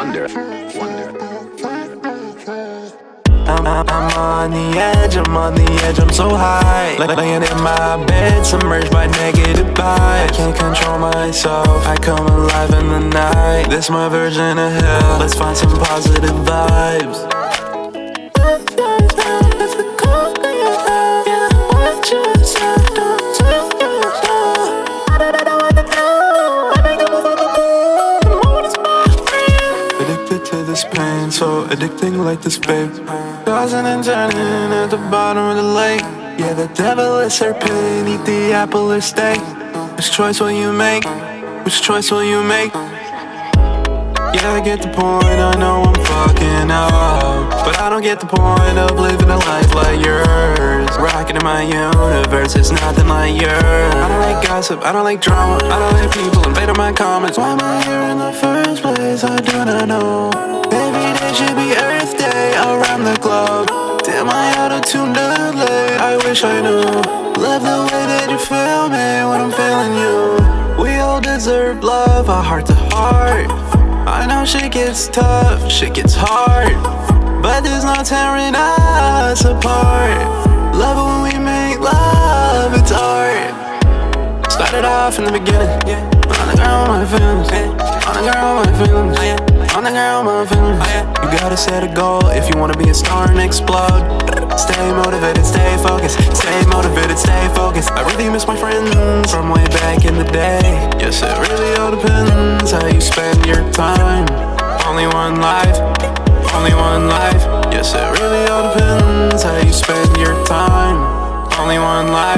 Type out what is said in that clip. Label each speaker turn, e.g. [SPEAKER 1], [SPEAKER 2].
[SPEAKER 1] wonder, wonder. I'm, on the edge, I'm on the edge, I'm so high. L Laying in my bed, submerged by negative vibes. I can't control myself, I come alive in the night. This my version of hell, let's find some positive vibes. This pain, so addicting like this babe. Tossing and turning at the bottom of the lake. Yeah, the devil is her pain, eat the apple or steak. Which choice will you make? Which choice will you make? Yeah, I get the point, I know I'm fucking up But I don't get the point of living a life like yours Rocking in my universe, it's nothing like yours I don't like gossip, I don't like drama I don't like people invading my comments Why am I here in the first place? I do not know There should be Earth Day around the globe. Damn, I auto-tuned it late, I wish I knew. Love the way that you feel me when I'm feeling you. We all deserve love, a heart to heart I know shit gets tough, shit gets hard. But there's no tearing us apart. Love it when we make love, it's art. Started off in the beginning, On the ground, my feelings, On the ground, my feelings, On the ground, my feelings, gotta set a goal. If you wanna be a star and explode. Stay motivated, stay focused. Stay motivated, stay focused. I really miss my friends from way back in the day. Yes, it really all depends how you spend your time. Only one life, only one life. Yes, it really all depends how you spend your time. Only one life